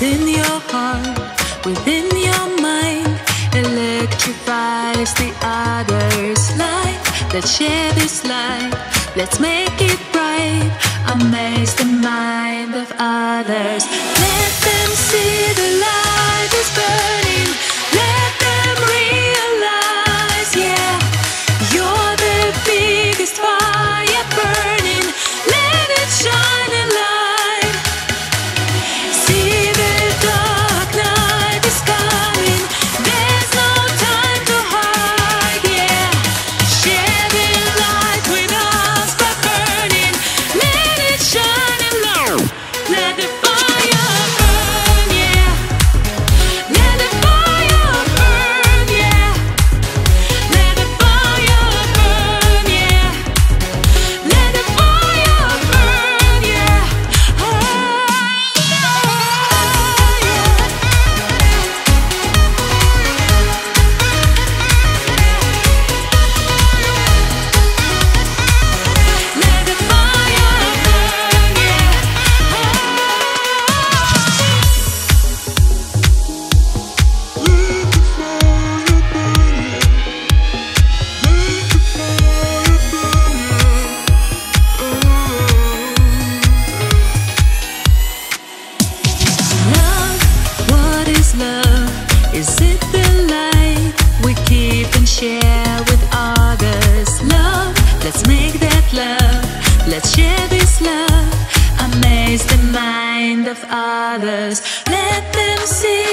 within your heart, within your mind, electrifies the other's light. Let's share this light, let's make it bright, amaze the mind of others. love. The mind of others. Let them see